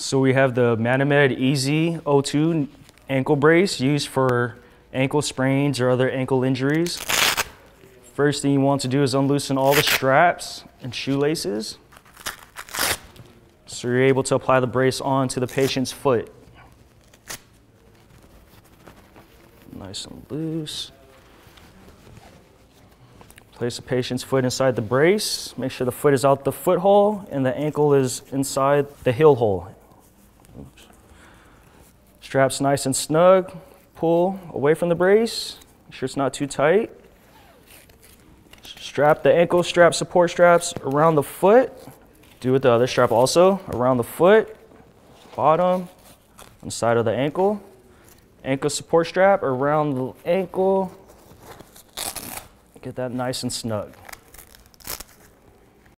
So we have the ManaMed Easy O2 ankle brace used for ankle sprains or other ankle injuries. First thing you want to do is unloosen all the straps and shoelaces. So you're able to apply the brace onto the patient's foot. Nice and loose. Place the patient's foot inside the brace. Make sure the foot is out the foot hole and the ankle is inside the heel hole. Oops. Straps nice and snug. Pull away from the brace. Make sure it's not too tight. Strap the ankle strap support straps around the foot. Do with the other strap also around the foot, bottom, the side of the ankle. Ankle support strap around the ankle. Get that nice and snug.